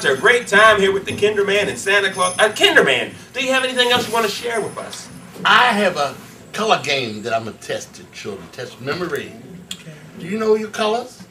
such a great time here with the Kinderman and Santa Claus. Uh, Kinderman, do you have anything else you want to share with us? I have a color game that I'm going to test to children. Test memory. Okay. Do you know your colors?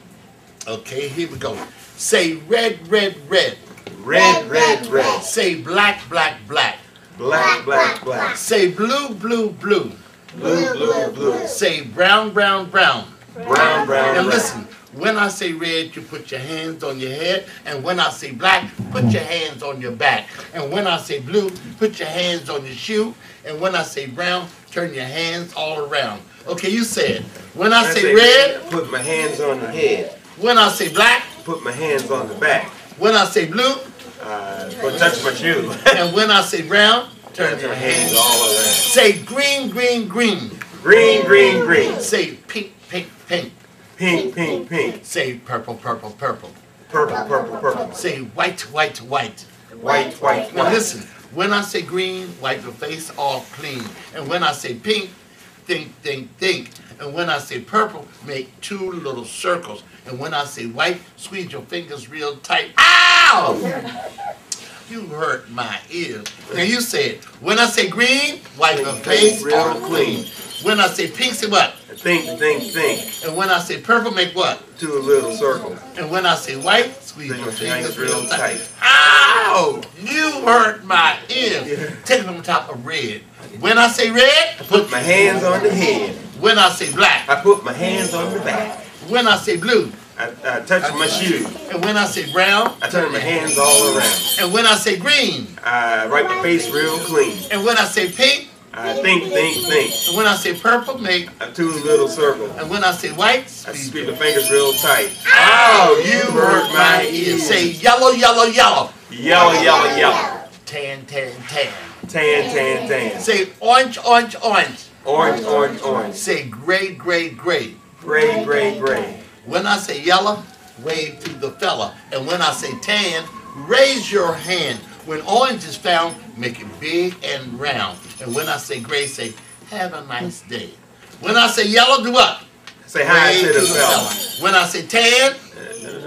Okay, here we go. Say red, red, red. Red, red, red. Say black, black, black. Black, black, black. Say blue, blue, blue. Blue, blue, blue. Say brown, brown, brown. Brown, brown, And listen, when I say red, you put your hands on your head. And when I say black, put your hands on your back. And when I say blue, put your hands on your shoe. And when I say brown, turn your hands all around. Okay, you said. When I, say, red, put my hands on the head. When I say black, put my hands on the back. When I say blue, uh, touch my shoe. and when I say brown, turn your hands all around. Say green, green, green. Green, green, green. Say pink, pink, pink. Pink, pink, pink. Say purple, purple, purple. Purple, purple, purple. Say white, white, white. White, white, Now listen, when I say green, wipe your face all clean. And when I say pink, think, think, think. And when I say purple, make two little circles. And when I say white, squeeze your fingers real tight. Ow! You hurt my ears. Now you said, when I say green, wipe your face all clean. When I say pink, say what? Think, think, think. And when I say purple, make what? Do a little circle. And when I say white, squeeze your fingers real tight. Ow! You hurt my ears. Yeah. Take it from the top of red. When I say red, I put my hands on the head. When I say black, I put my hands on the back. When I say blue, I, I my shoe. And when I say brown, I turn my hands all around. And when I say green, I wipe my face real clean. And when I say pink, I think, think, think. And when I say purple, make a two little circles. And when I say white, I squeeze the fingers real tight. Oh, oh, Ow, you hurt my ears. Say yellow, yellow, yellow. Yellow, yellow, yellow. Tan, tan, tan. Tan, tan, tan. Say orange, orange, orange. Orange, orange, orange. Say gray, gray, gray. Gray, gray, gray. When I say yellow, wave to the fella. And when I say tan, raise your hand. When orange is found, make it big and round. And when I say gray, say, have a nice day. When I say yellow, do what? Say hi to, to, the, fella. fella. When I say tan,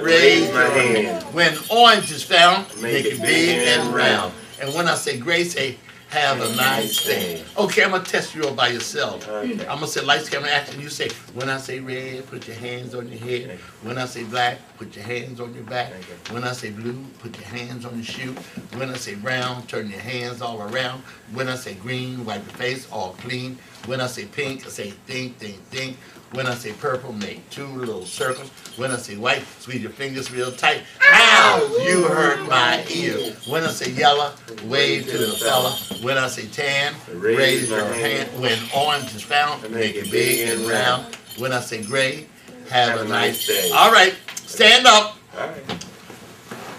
raise my hand. When orange is found, make, make it big and round. And when I say gray, say, have a nice day. Okay, I'm gonna test you all by yourself. Okay. I'm gonna say lights, camera, action. You say, when I say red, put your hands on your head. When I say black, put your hands on your back. When I say blue, put your hands on your shoe. When I say brown, turn your hands all around. When I say green, wipe your face all clean. When I say pink, I say think, think, think. When I say purple, make two little circles. When I say white, squeeze your fingers real tight. Ow! You hurt my ear. When I say yellow, wave to the fella. When I say tan, raise your hand. When orange is found, make it big and round. When I say gray, have a nice day. All right, stand up.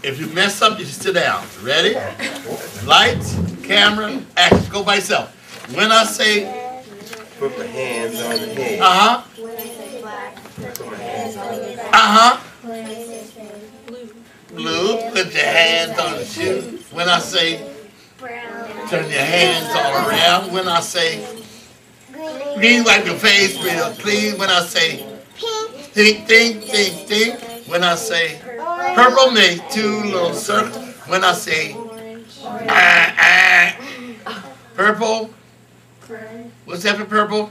If you mess up, you sit down. Ready? Lights, camera, action. Go by yourself. When I say Put my hands on the head. Uh-huh. Uh-huh. Blue, put your hands on the shoe. When I say turn your hands all around. When I say green, wipe your face real clean. When I say think, think, think, think. When I say purple, make two little circles. When I say ah, ah, purple, What's that for purple?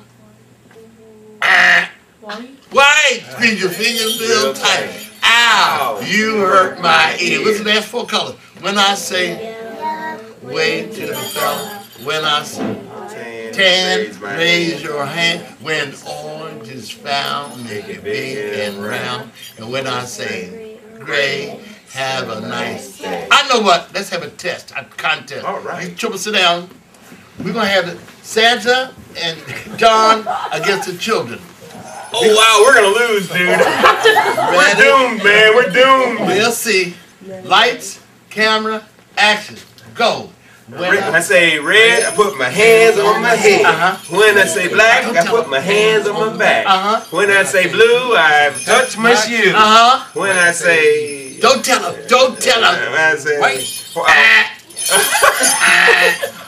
Ah. White. Squeeze your fingers real tight. Ow. You hurt my ear. What's the last four colors? When I say wave to the fella. When I say tan, raise your hand. When orange is found, make it big and round. And when I say gray, have a nice day. I know what. Let's have a test, a contest. All right. You triple sit down. We're going to have Santa and John against the children. Oh, wow, we're going to lose, dude. we're doomed, man. We're doomed. We'll see. Lights, camera, action. Go. When I, I, say red, I put my hands on my head. Uh-huh. When I say black, I put my hands on my back. Uh-huh. When I say blue, I touch my shoe. Uh-huh. When I say... Don't tell him. Don't tell him. When I say... Wait. Ah.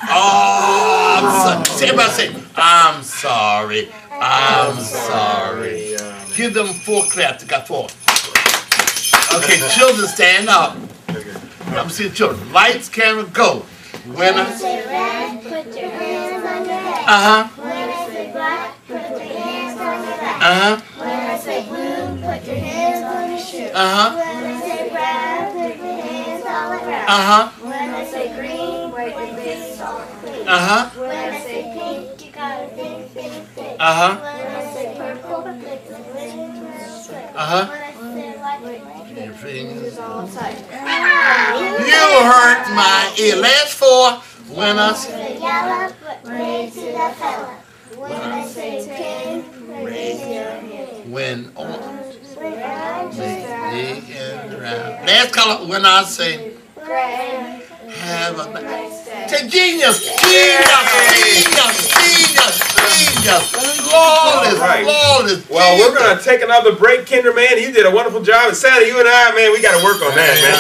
oh, I'm sorry. Say say, I'm sorry. I'm sorry. Give them four claps. Got four. Okay, children, stand up. I'm seeing children. Lights, camera, go. When I say red, put your hands on your head. Uh huh. When I say black, put your hands on your back. Uh huh. When I say blue, put your hands on your shoe. Uh huh. When I say brown, put your hands all around. Uh huh. When I say green, wipe your face all clean. Uh huh. When I say pink, you gotta think, think, think. Uh huh. When I say purple, put your fingers straight. Uh-huh. When I say light, Your fingers. You hurt my ear. Last four. When I say yellow, to the fella. When I say pink, raise your hand. when on. Last color. When I say Gray. have a to genius, genius, genius, genius, genius, flawless, All right. flawless. Well, we're gonna take another break, Kinder Man. You did a wonderful job. And Santa, you and I, man, we gotta work on that, man.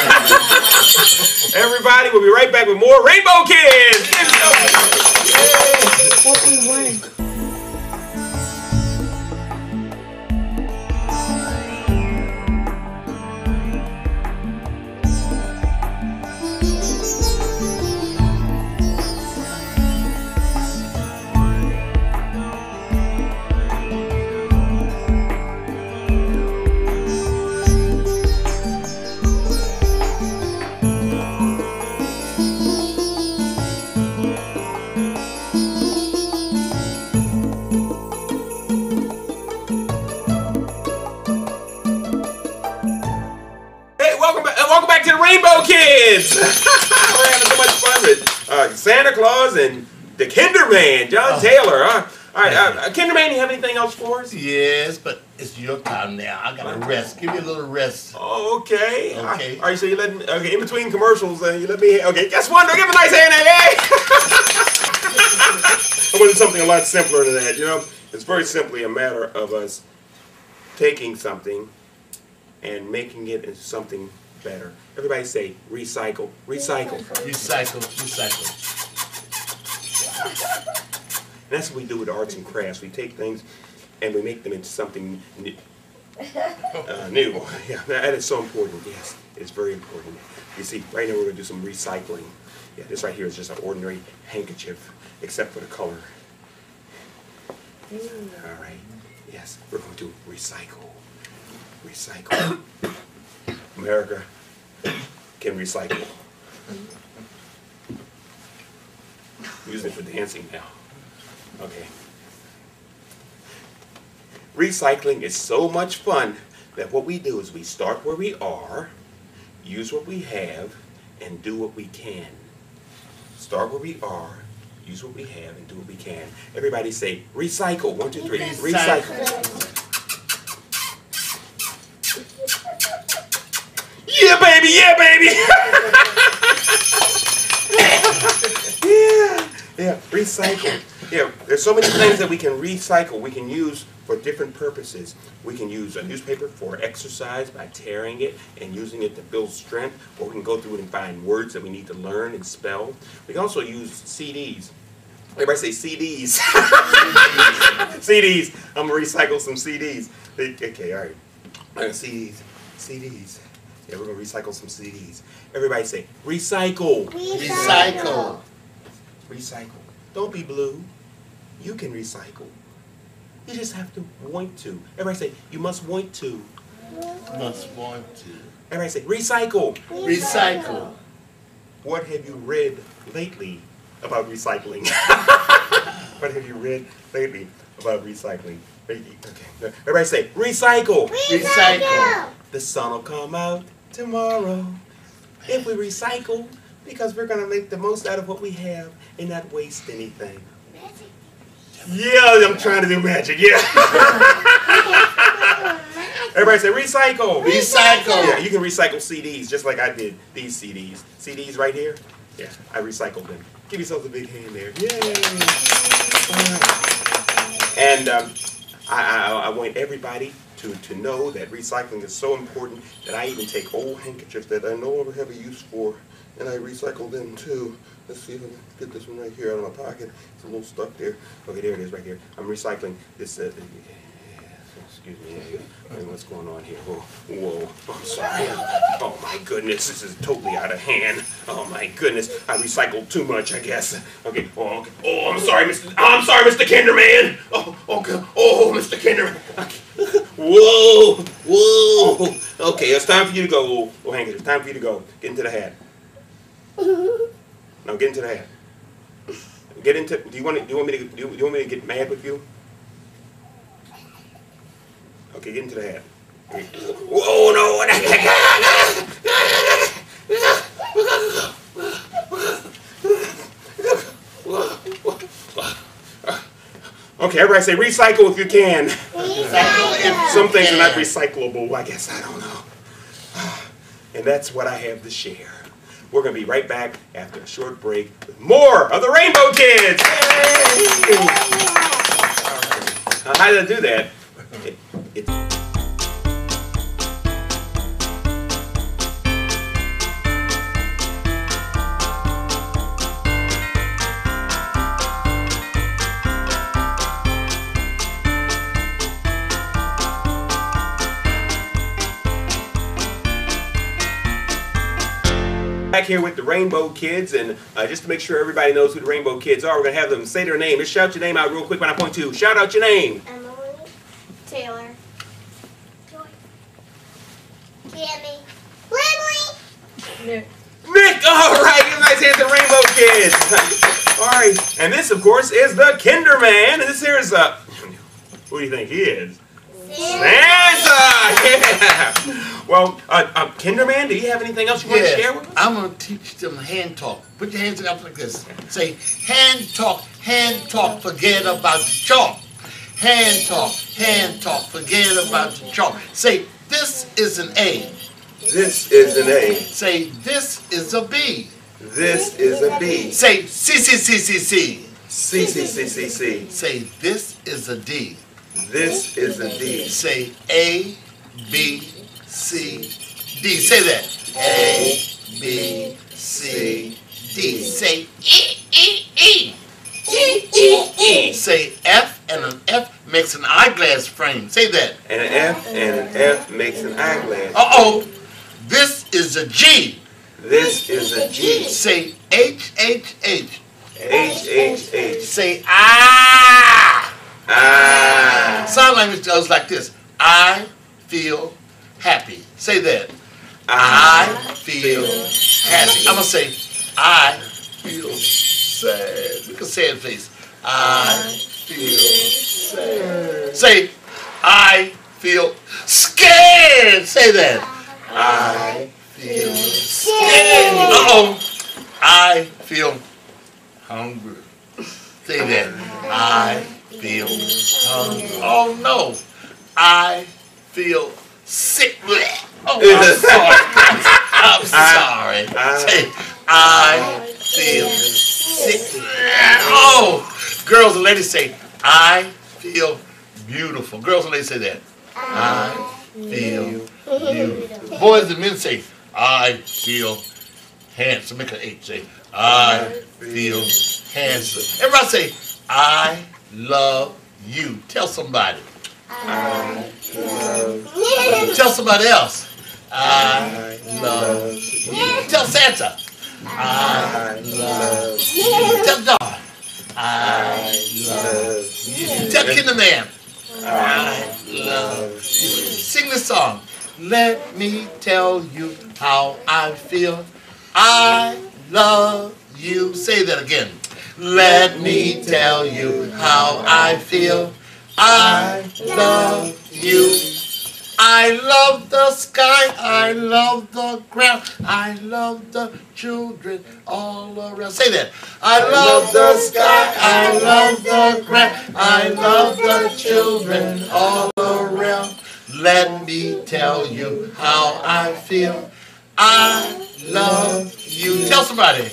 Everybody, we'll be right back with more Rainbow Kids. Hey, Kids. We're having so much fun with uh, Santa Claus and the Kinder Man, John Oh. Taylor. Huh? All right, uh, uh, Kinder Man, you have anything else for us? Yes, but it's your time now. I gotta rest. Give me a little rest. Oh, okay. Okay. All right, so you let me, okay, in between commercials, uh, you let me, okay, guess what? Give him a nice hand, hey! I wanted something a lot simpler than that, you know? It's very simply a matter of us taking something and making it into something better. Everybody say recycle, recycle. Recycle, recycle. And that's what we do with arts and crafts. We take things and we make them into something new. Uh, new. Yeah, that is so important. Yes, it's very important. You see, right now we're going to do some recycling. Yeah, this right here is just an ordinary handkerchief, except for the color. All right. Yes, we're going to recycle. Recycle. America can recycle. I'm it for dancing now. Okay. Recycling is so much fun that what we do is we start where we are, use what we have, and do what we can. Start where we are, use what we have, and do what we can. Everybody say recycle. One, two, three. Recycle. Yeah, baby. Yeah, baby. yeah. Yeah. Recycle. Yeah. There's so many things that we can recycle. We can use for different purposes. We can use a newspaper for exercise by tearing it and using it to build strength, or we can go through it and find words that we need to learn and spell. We can also use CDs. Everybody say CDs. CDs. I'm gonna recycle some CDs. Okay, all right. Uh, CDs. CDs. Yeah, we're gonna recycle some CDs. Everybody say recycle. Recycle. Recycle. Don't be blue. You can recycle. You just have to want to. Everybody say you must want to. Must want to. Everybody say recycle. Recycle. What have you read lately about recycling? what have you read lately about recycling? Okay. Everybody say recycle. Recycle. The sun will come out tomorrow if we recycle because we're going to make the most out of what we have and not waste anything. Yeah, I'm trying to do magic. Yeah. Everybody say recycle. Recycle. Yeah, you can recycle CDs just like I did these CDs. CDs right here. Yeah, I recycled them. Give yourselves a big hand there. Yay! And um, I, I, I want everybody to, to know that recycling is so important that I even take old handkerchiefs that I no longer have a use for and I recycle them too. Let's see if I can get this one right here out of my pocket. It's a little stuck there. Okay, there it is right here. I'm recycling this. Uh, excuse me. what's going on here? Whoa, whoa, I'm sorry. Oh my goodness, this is totally out of hand. Oh my goodness, I recycled too much, I guess. Okay, oh, okay. oh I'm sorry, Mr. I'm sorry, Mr. Kinderman. Oh, okay. oh, oh Mr. Kinderman. Okay. Whoa, whoa. Okay, it's time for you to go. Oh, hang it. It's time for you to go. Get into the hat. Now get into the hat. Get into. Do you want? To, do you want me to? Do you, do you want me to get mad with you? Okay, get into the hat. Whoa, no! Okay, everybody say recycle if you can. Recycle. Some things are not recyclable, I guess. I don't know. And that's what I have to share. We're going to be right back after a short break with more of the Rainbow Kids. how did I do that? It, back here with the Rainbow Kids, and uh, just to make sure everybody knows who the Rainbow Kids are, we're going to have them say their name. Just shout your name out real quick when I point to. Shout out your name. Taylor. Joy. Cammy. Lindley. Nick. Nick! All right, you guys hear the Rainbow Kids. all right, and this, of course, is the Kinderman, and this here is, uh, who do you think he is? Santa! Yeah! Well, uh, uh, Kinderman, do you have anything else you want to share with us? I'm going to teach them hand talk. Put your hands up like this. Say, hand talk, hand talk, forget about the chalk. Hand talk, hand talk, forget about the chalk. Say, this is an A. This is an A. Say, this is a B. This is a B. Say, C, C, C, C, C. C, C, C, C, C. Say, this is a D. This is a D. Say A, B, C, D. Say that. A, B, C, D. Say E, E, E. E, E, E. Say F and an F makes an eyeglass frame. Say that. And an F and an F makes an eyeglass. Uh-oh. This is a G. This is a G. Say H, H, H. H, H, H. Say ah. Ah. Sign language goes like this. I feel happy. Say that. I, feel happy. I'm going to say, I feel sad. Look at sad face. I feel sad. Say, I feel scared. Say that. I feel scared. Uh-oh. I feel hungry. Say that. I feel hungry. Oh no, I feel sick. Oh, I'm sorry. I'm sorry. I, Say, I feel sick. Oh, girls and ladies say, I feel beautiful. Girls and they say that. I feel beautiful. Boys and men say, I feel handsome. Make an H. Say, I feel handsome. Everybody say, I love you. Tell somebody. I love you. Tell somebody else. I love you. Tell Santa. I love you. Tell God. I love you. Tell Kinderman. I love you. Sing the song. Let me tell you how I feel. I love you. Say that again. Let me tell you how I feel. I love you. I love the sky. I love the ground. I love the children all around. Say that. I love the sky. I love the ground. I love the children all around. Let me tell you how I feel. I love you. Tell somebody.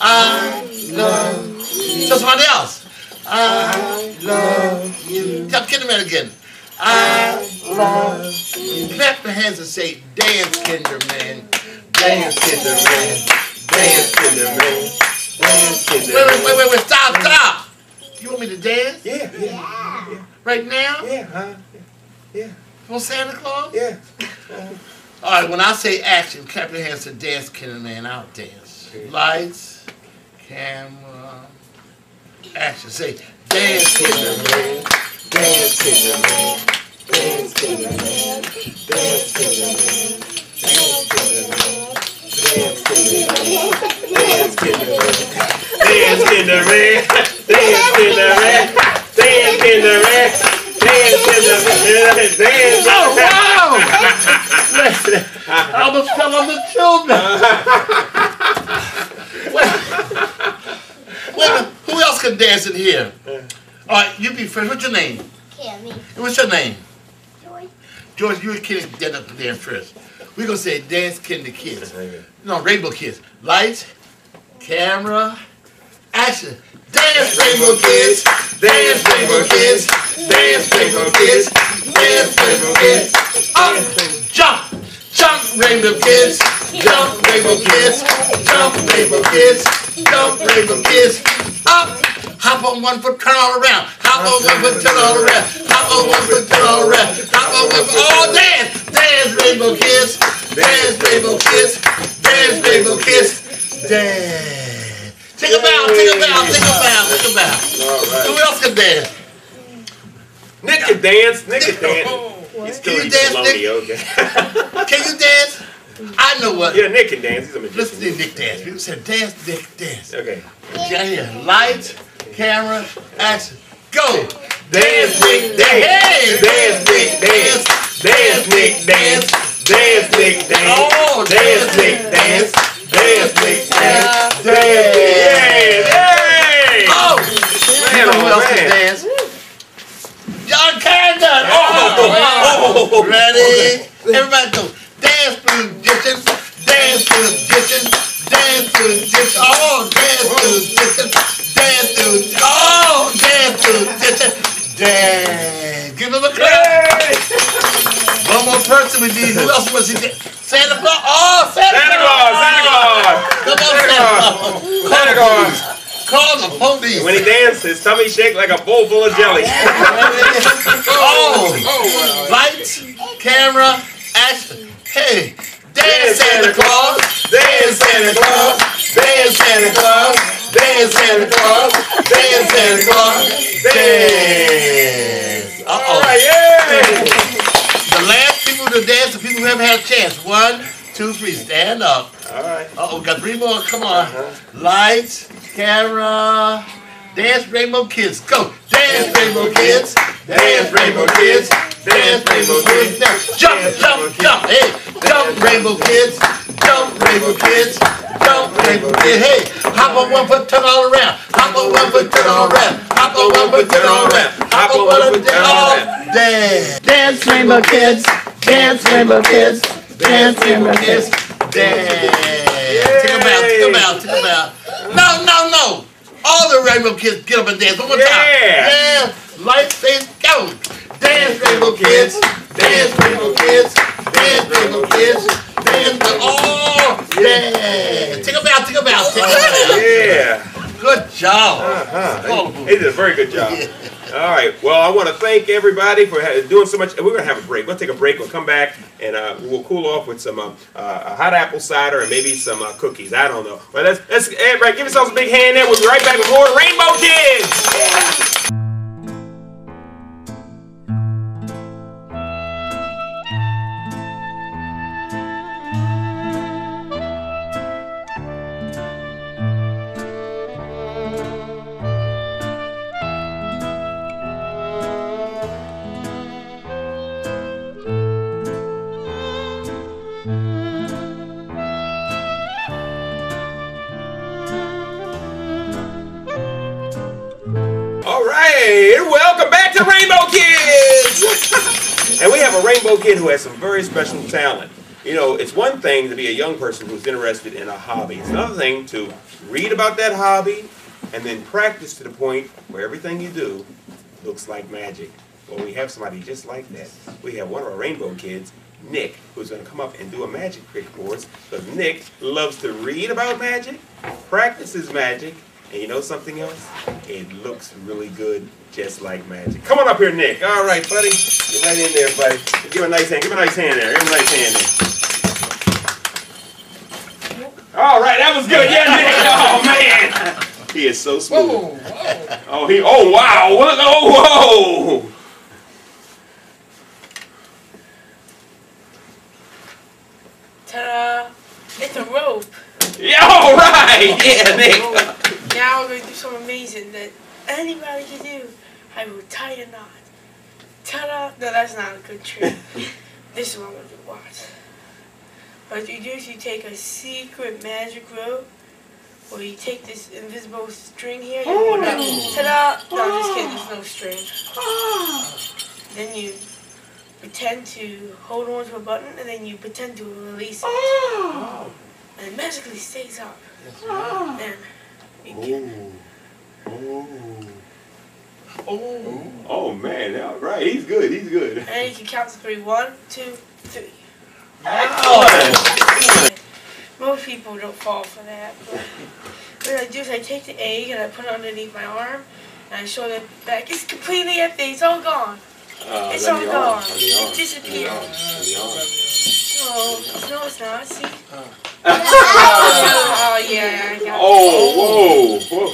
I love you. Tell somebody else. I love you. Tell Kinderman again. I love you. Clap your hands and say, dance, Kinderman. Dance, Kinderman. Dance, Kinderman. Dance, Kinderman. Wait, wait, wait, wait, wait. Stop, stop. You want me to dance? Yeah, yeah. yeah. Right now? Yeah, huh? Yeah. For Santa Claus? Yeah. All right, when I say action, clap your hands to dance, Kenny Man. I'll dance. Lights, camera, action. Say, dance, Kenny Dance to the man. Dance to the man. To children. Wait, who else can dance in here? All right, you be first. What's your name? Cammy. What's your name? Joy. George, you and Kenny get up to dance first. We're gonna say dance Kenny the kids. No, Rainbow Kids. Lights, camera, action. Dance Rainbow Kids. Dance Rainbow Kids. Dance Rainbow Kids. Dance Rainbow Kids. Up, jump, jump Rainbow Kids. Jump Rainbow Kids. Jump Rainbow Kids. Jump Rainbow Kids. Up. Hop on one foot, turn all around. Hop on one foot, turn all around. Hop on one foot, turn all around. Hop on one foot, all dance. Dance, Rainbow Kids. Dance, Rainbow Kids. Dance, Rainbow Kids. Dance. Take a bow, take a bow, take a bow, take a bow. All right. Who else can dance? Nick can dance. Nick can dance. He's Can you dance, bologna, okay. Can you dance? I know what. yeah, Nick can dance. He's a magician. Listen to Nick dance. People said dance, Nick, dance. Okay. Yeah, here. Lights, camera, action. Go. Dance, Nick, dance. Dance, Nick, dance. Dance, Nick, dance. Dance, Nick, dance. Oh, Dance, Nick, dance. Dance, Nick, dance. Dance, Nick, Yay! Oh! Man, You know who oh, else can man. dance? John Camden! Oh, Oh, Ready? Everybody go. Dance musician, dance musician, dance musician. Oh, dance musician, dance musician. Oh, dance musician. Dance. Give him a clap. One more person we need. Who else was he? Santa Claus. Oh, Santa, Santa Claus, Santa Claus. Come on, Santa Claus. Santa Claus. Call the police. When he danced, his tummy shake like a bowl full of jelly. Oh, oh, lights, camera, action. Hey, dance Santa Claus, Dance, Santa Claus. Dance, Santa Claus. Dance, Santa Claus. Dance, Santa Claus. dance. All Uh-oh. right, yay! The last people to dance, the people who haven't had a chance. One, two, three, stand up. All right. Uh-oh, got three more, come on. Uh-huh. Lights, camera, dance Rainbow Kids. Go, dance Rainbow Kids, dance Rainbow Kids, dance Rainbow Kids. Jump, jump, jump, hey, jump Rainbow Kids, jump Rainbow Kids, jump Rainbow Kids. Hey, hop on one foot, turn all around. Hop on one foot, turn all around. Hop on one foot, turn all around. Hop on one foot, turn all around. Dance. Dance Rainbow Kids, dance Rainbow Kids, dance Rainbow Kids. Dance. Take a bow, take a bow, take a bow. No, no, no. All the Rainbow Kids get up and dance one more time. Yeah. Yeah. Light, face, go. Dance, Rainbow Kids. Dance, Rainbow Kids. Dance, Rainbow Kids. Dance, oh, dance. Take a bow, take a bow, take a bow. Yeah. Good job. Uh-huh. He did a very good job. All right. Well, I want to thank everybody for doing so much. We're going to have a break. We'll take a break. We'll come back and uh, we'll cool off with some uh, uh, hot apple cider and maybe some uh, cookies. I don't know. But let's, let's everybody give yourselves a big hand there. We'll be right back with more Rainbow Kids. All Kid who has some very special talent. You know, it's one thing to be a young person who's interested in a hobby. It's another thing to read about that hobby and then practice to the point where everything you do looks like magic. Well, we have somebody just like that. We have one of our Rainbow Kids, Nick, who's going to come up and do a magic trick for us. Because Nick loves to read about magic, practices magic, And you know something else? It looks really good, just like magic. Come on up here, Nick. All right, buddy. Get right in there, buddy. Give him a nice hand. Give him a nice hand there. Give him a nice hand there. All right, that was good. Yeah, Nick. Oh, man. He is so smooth. Whoa, whoa. Oh, he. Oh, wow. What? Oh, whoa. Ta-da! It's a rope. Yeah, all right. Yeah, Nick. Now we're going to do something amazing that anybody can do. I will tie a knot. Ta-da! No, that's not a good trick. this is what I'm going to do. Watch. What you do is you take a secret magic rope or you take this invisible string here. You oh. hold up. Ta-da! No, I'm just kidding. There's no ah. string. Ah. Then you pretend to hold on to a button and then you pretend to release it. Ah. And it magically stays up. Then you can oh. Oh. Oh, Oh man. All right. He's good. He's good. And you can count to three. One, two, three. Excellent. Most people don't fall for that. But what I do is I take the egg and I put it underneath my arm and I show the back. It's completely empty. It's all gone. Uh, It's all gone. on. Let me on. It disappeared. Let me on. Let me Oh, no, it's not. See? oh, yeah, I got it. Oh, whoa, whoa.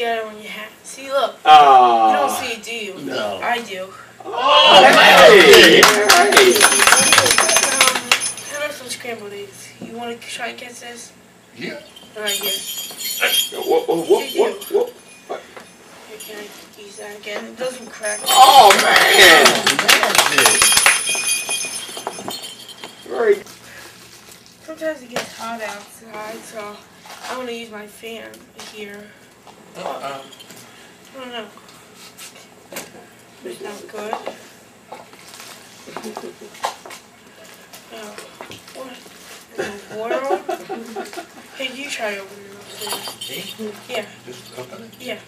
You, you it on your hat. See, look. You don't Ah. see it, do you? No. I do. Oh, hey. Hey. Um, how about some scrambled eggs? You want to try and catch this? Yeah. Right here. What, what, what, what, what? Here, can I use that again? It doesn't crack. Oh, man. Magic. Very Sometimes it gets hot outside, so I'm gonna use my fan here. Uh-uh. Don't. It's not good. No. What? In the world? Hey, you try opening it up, please. Yeah, Just open it. yeah.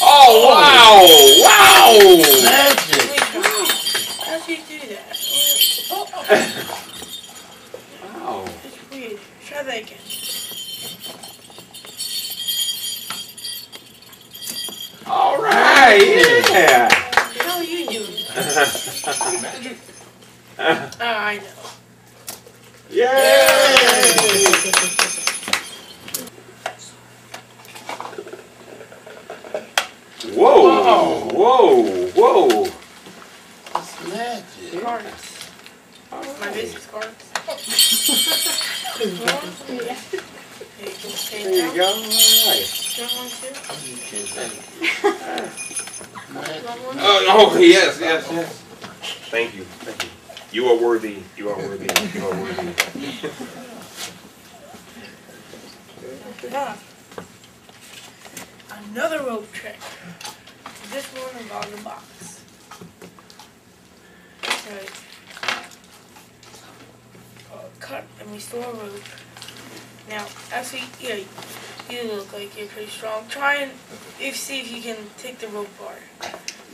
Oh, wow. Wow. Magic. Wait, how- How'd you do that? Wow. It's weird. Try that again. Right. Yeah. How oh, are you doing? Magic. Oh, I know. Yeah. Whoa. Whoa. Whoa. It's magic. Cards. Oh. My business cards. Hey, There you go. All right. You want one too? Magic. You want one? Oh, oh, yes, yes, yes. Thank you. Thank you. You are worthy. You are worthy. You are worthy. Yeah. Another rope trick. This one involves a box. Right. Uh, cut and we store rope. Now, actually, yeah, you look like you're pretty strong. Try and if see if you can take the rope bar.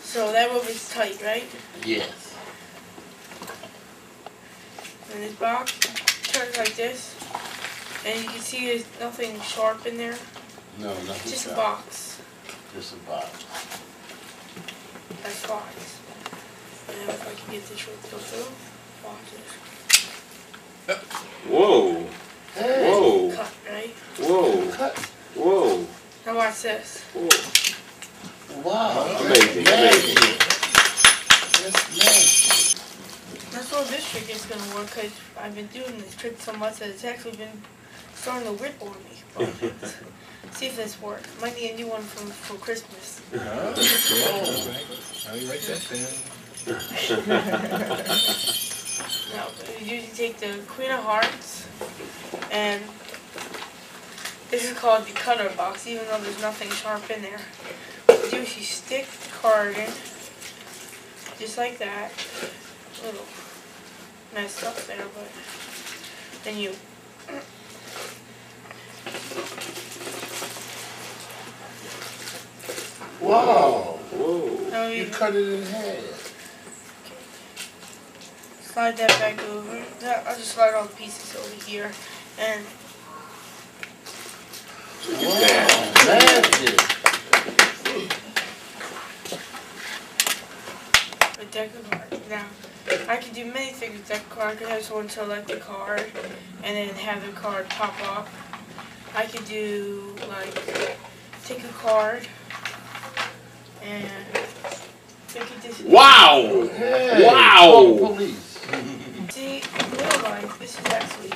So that rope is tight, right? Yes. And this box turns like this. And you can see there's nothing sharp in there. No, nothing. Just a box. Just a box. That's box. And if I can get this rope to go through, watch this. Whoa. Hey. Whoa. Cut, right? Whoa. Cut. Whoa. Now watch this. Whoa. Wow. Amazing, amazing. That's magic. That's what this trick is gonna work because I've been doing this trick so much that it's actually been starting to rip on me. See if this works. Might need a new one for, for Christmas. Oh. Do you write that down? Now, you usually take the Queen of Hearts, and this is called the cutter box, even though there's nothing sharp in there. What you do is you stick the card in, just like that. A little messed up there, but then you Wow. Whoa. You you cut it in half. slide that back over. I'll just slide all the pieces over here, and Look at that. Magic. A deck of cards. Now, I could do many things with deck of cards. I can have someone select a card and then have the card pop up. I could do, like, take a card and make it this. Wow! Hey, Wow. call the police. See, in real life, this is actually,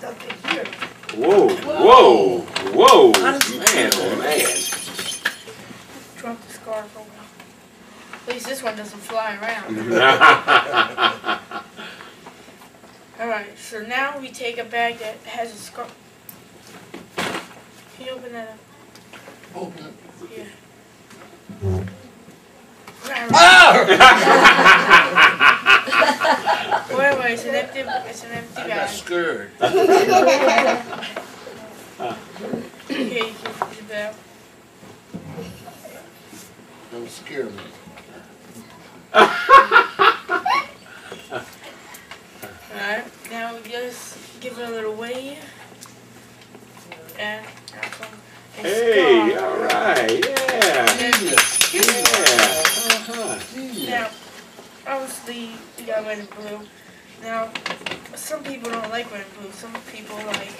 there's nothing here. Whoa, whoa, whoa. Man, oh man. Drop the scarf over. At least this one doesn't fly around. Alright, so now we take a bag that has a scarf. Can you open that up? Open it. Yeah. Ah! Wait, wait, it's an empty, it's an empty I got bag. scared. Here, you can put it out. Don't scare me. Alright, now we just give it a little wave. And now some. and Hey, alright, yeah. Genius. Yeah. Uh-huh. Genius. Now, obviously, we got red and blue. Now, some people don't like red and blue. Some people like.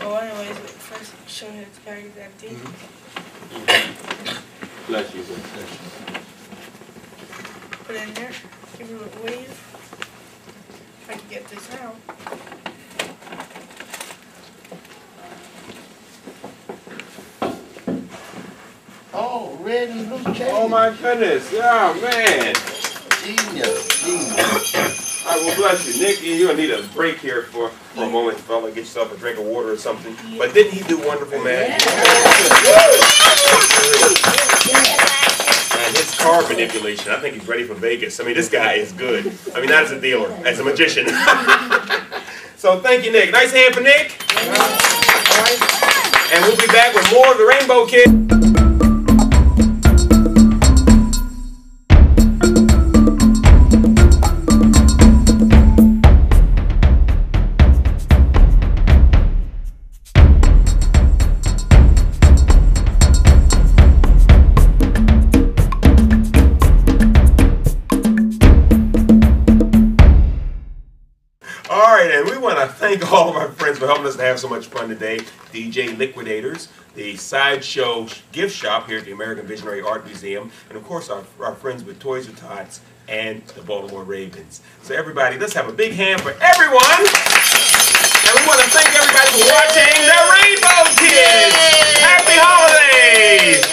Well, oh, anyways, wait, first show you that the bag is empty. Mm-hmm. Mm-hmm. Bless you. Put it in there. Give it a little wave. If I can get this out. Oh, red and blue chain. Oh my goodness, yeah, man. Genius. Genius. Right, well, bless you. Nick, you're going to need a break here for, for a moment. Fella, get yourself a drink of water or something. But didn't he do wonderful, man? And his card manipulation, I think he's ready for Vegas. I mean, this guy is good. I mean, not as a dealer, as a magician. so thank you, Nick. Nice hand for Nick. All right. And we'll be back with more of the Rainbow Kid. So today. DJ Liquidators, the Sideshow Gift Shop here at the American Visionary Art Museum, and of course our, our friends with Toys for Tots and the Baltimore Ravens. So everybody, let's have a big hand for everyone. And we want to thank everybody for watching the Rainbow Kids. Happy holidays!